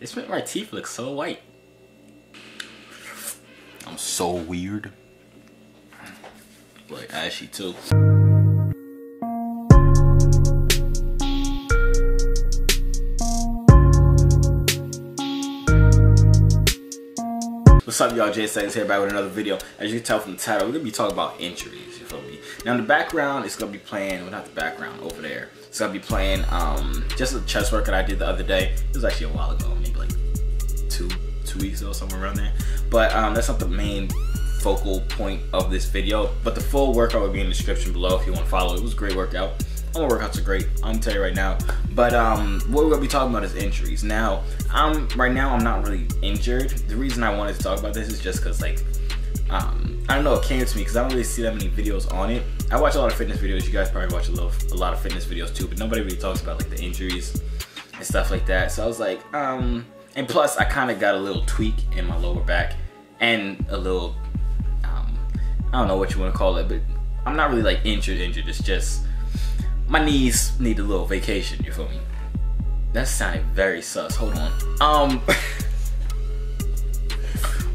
This made my teeth look so white. I'm so weird. Like ashy too. What's up y'all, J Aesthetix here back with another video. As you can tell from the title, we're gonna be talking about injuries, you feel me? Now in the background, it's gonna be playing, well not the background, over there. It's gonna be playing um, just a chest workout I did the other day. It was actually a while ago, maybe like two, two weeks ago, somewhere around there. But um, that's not the main focal point of this video. But the full workout will be in the description below if you wanna follow. It was a great workout. All my workouts are great. I'm gonna tell you right now. But um, what we're gonna be talking about is injuries. Now, I'm right now I'm not really injured. The reason I wanted to talk about this is just because like um, I don't know, it came to me because I don't really see that many videos on it. I watch a lot of fitness videos. You guys probably watch a little, a lot of fitness videos too, but nobody really talks about like the injuries and stuff like that. So I was like, um, and plus I kind of got a little tweak in my lower back and a little, um, I don't know what you want to call it, but I'm not really like injured, injured. It's just my knees need a little vacation. You feel me? That sounded very sus. Hold on. Um,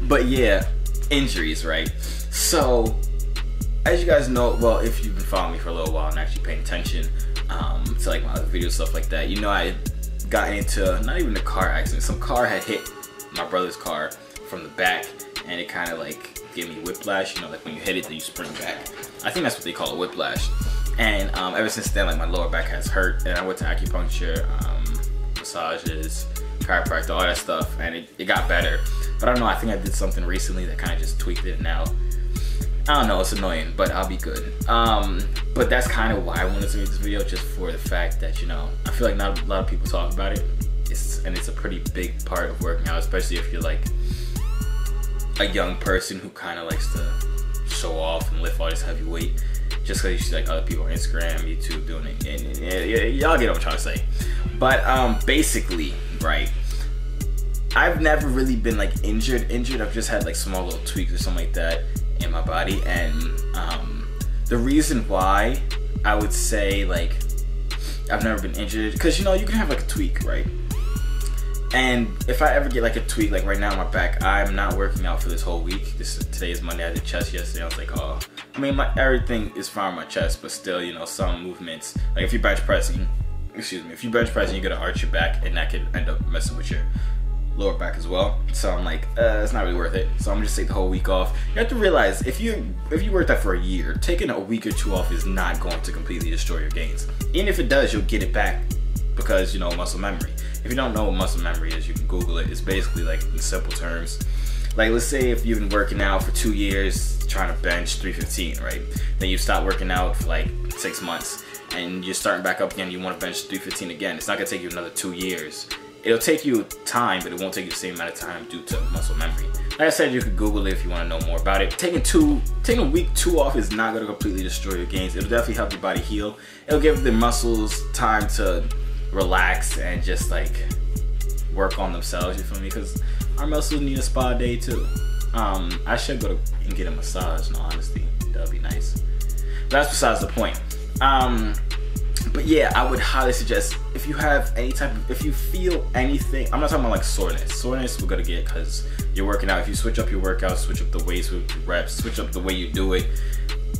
but yeah, injuries, right? So, as you guys know, well, if you've been following me for a little while and actually paying attention um, to like my other videos, stuff like that, you know I got into not even a car accident. Some car had hit my brother's car from the back, and it kind of like gave me whiplash. You know, like when you hit it, then you spring back. I think that's what they call a whiplash. And um, ever since then, like my lower back has hurt, and I went to acupuncture, um, massages, chiropractor, all that stuff, and it, it got better. But I don't know, I think I did something recently that kind of just tweaked it now. I don't know, it's annoying, but I'll be good. Um, but that's kind of why I wanted to make this video, just for the fact that, you know, I feel like not a lot of people talk about it. It's, and it's a pretty big part of working out, especially if you're like a young person who kind of likes to show off and lift all this heavy weight just because you see like other people on Instagram, YouTube doing it, and, and, and y'all get what I'm trying to say. But um, basically, right, I've never really been like injured, injured. I've just had like small little tweaks or something like that in my body, and um, the reason why I would say like I've never been injured, because you know you can have like a tweak, right? And if I ever get like a tweak, like right now on my back, I'm not working out for this whole week. This is, today is Monday. I did chest yesterday. I was like, oh, I mean, my everything is fine on my chest, but still, you know, some movements. Like if you're bench pressing, excuse me, if you bench press and you're gonna arch your back, and that could end up messing with your lower back as well. So I'm like, uh, it's not really worth it. So I'm gonna just take the whole week off. You have to realize if you if you work that for a year, taking a week or two off is not going to completely destroy your gains. And if it does, you'll get it back because you know muscle memory. If you don't know what muscle memory is, you can Google it. It's basically like in simple terms. Like let's say if you've been working out for two years trying to bench 315, right? Then you stop working out for like six months and you're starting back up again, you want to bench 315 again. It's not gonna take you another two years. It'll take you time, but it won't take you the same amount of time due to muscle memory. Like I said, you could Google it if you want to know more about it. Taking two, taking a week two off is not gonna completely destroy your gains. It'll definitely help your body heal. It'll give the muscles time to relax and just like work on themselves. You feel me? Because our muscles need a spa day too. Um, I should go to and get a massage. No, honesty, that'd be nice. But that's besides the point. Um, but yeah, I would highly suggest if you have any type of, if you feel anything, I'm not talking about like soreness. Soreness we're gonna get because you're working out. If you switch up your workout, switch up the weights, switch reps, switch up the way you do it,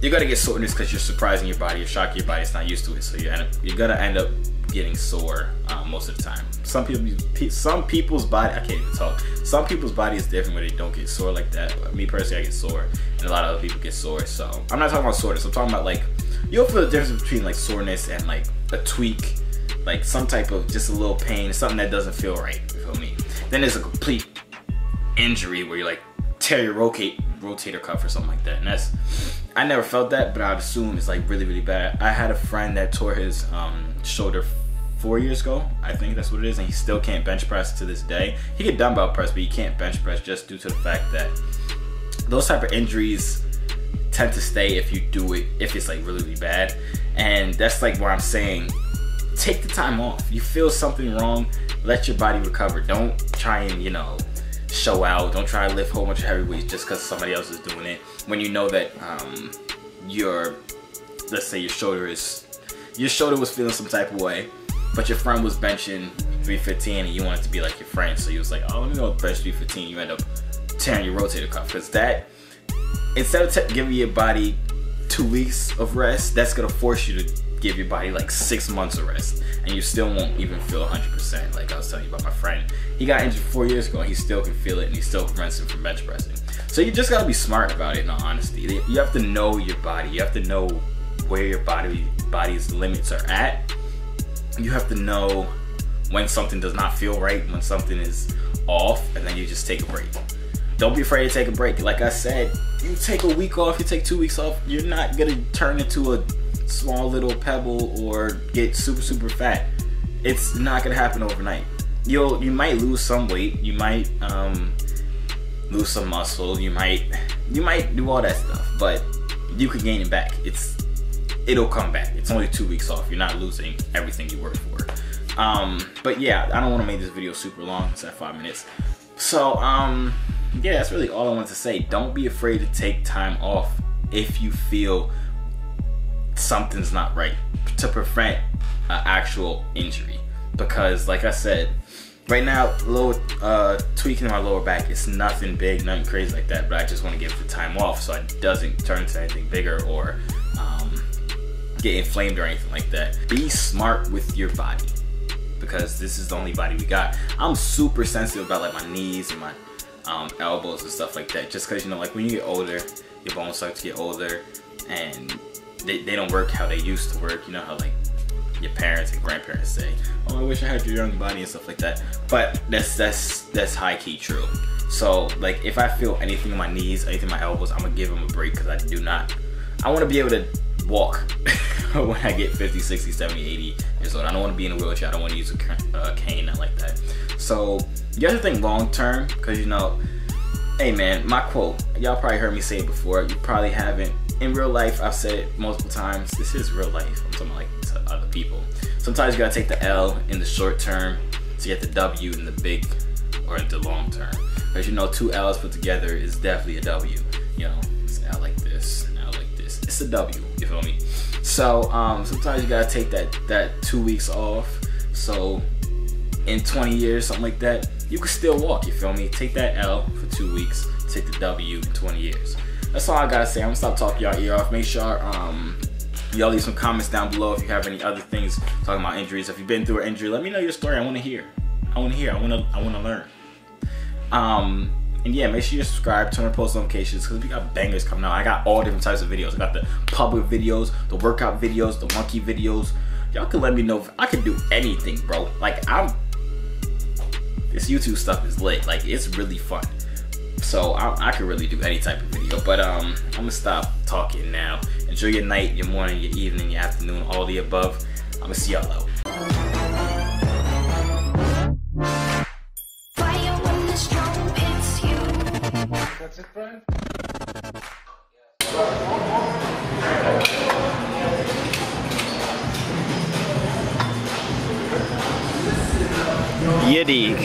you're gonna get soreness because you're surprising your body, you're shocking your body, it's not used to it. So you end up, you're gonna end up getting sore um, most of the time. Some people, some people's body, I can't even talk. Some people's body is different where they don't get sore like that. Me personally, I get sore, and a lot of other people get sore. So I'm not talking about soreness. I'm talking about like you'll feel the difference between like soreness and like a tweak, like some type of just a little pain, something that doesn't feel right. You feel me? Then there's a complete injury where you like tear your rotate rotator cuff or something like that, and that's I never felt that, but I'd assume it's like really really bad. I had a friend that tore his um, shoulder four years ago. I think that's what it is, and he still can't bench press to this day. He can dumbbell press, but he can't bench press just due to the fact that those type of injuries tend to stay if you do it if it's like really, really bad. And that's like where I'm saying take the time off. You feel something wrong, let your body recover. Don't try and, you know, show out. Don't try to lift a whole bunch of heavy weights just because somebody else is doing it. When you know that um, your, let's say your shoulder is, your shoulder was feeling some type of way but your friend was benching 315 and you wanted to be like your friend. So you was like, oh, let me go bench 315. You end up tearing your rotator cuff because that instead of giving your body two weeks of rest, that's gonna force you to give your body like six months of rest. And you still won't even feel 100% like I was telling you about my friend. He got injured four years ago and he still can feel it and he still him from bench pressing. So you just gotta be smart about it in all honesty. You have to know your body. You have to know where your body body's limits are at. You have to know when something does not feel right when something is off and then you just take a break don't be afraid to take a break like I said you take a week off you take two weeks off you're not gonna turn into a small little pebble or get super super fat. It's not gonna happen overnight. You'll you might lose some weight, you might um, lose some muscle, you might you might do all that stuff, but you could gain it back. It's it'll come back. It's only two weeks off. You're not losing everything you worked for. Um, but yeah, I don't want to make this video super long. It's at five minutes. So um, yeah, that's really all I want to say. Don't be afraid to take time off if you feel something's not right to prevent an actual injury. Because, like I said, right now, low uh, tweaking in my lower back, it's nothing big, nothing crazy like that. But I just want to give the time off so it doesn't turn into anything bigger or um, get inflamed or anything like that. Be smart with your body because this is the only body we got. I'm super sensitive about like my knees and my um, elbows and stuff like that. Just because you know, like when you get older, your bones start to get older and they, they don't work how they used to work. You know how like your parents and grandparents say, "Oh, I wish I had your young body" and stuff like that. But that's that's that's high key true. So like if I feel anything in my knees, anything in my elbows, I'm gonna give them a break because I do not. I want to be able to walk when I get 50, 60, 70, 80 years old. I don't want to be in a wheelchair. I don't want to use a uh, cane, not like that. So you have to think long term because you know, hey man, my quote. Y'all probably heard me say it before. You probably haven't in real life, I've said it multiple times, this is real life. I'm talking like to other people. Sometimes you gotta take the L in the short term to get the W in the big or in the long term. Because you know, two L's put together is definitely a W. You know, it's an L like this, an L like this. It's a W, you feel me? So um, sometimes you gotta take that, that two weeks off. So in 20 years, something like that, you can still walk, you feel me? Take that L for two weeks, take the W in 20 years that's all I gotta say. I'm gonna stop talking y'all ear off. Make sure um, y'all leave some comments down below if you have any other things talking about injuries. If you've been through an injury, let me know your story. I want to hear. I want to hear. I want to. I want to learn. Um, and yeah, make sure you subscribe, turn on post notifications because we got bangers coming out. I got all different types of videos. I got the public videos, the workout videos, the monkey videos. Y'all can let me know if I can do anything, bro. Like I'm. This YouTube stuff is lit. Like it's really fun. So I, I could really do any type of video, but um, I'm gonna stop talking now. Enjoy your night, your morning, your evening, your afternoon, all the above. I'm gonna see y'all out. That's it, Brian? Yiddy.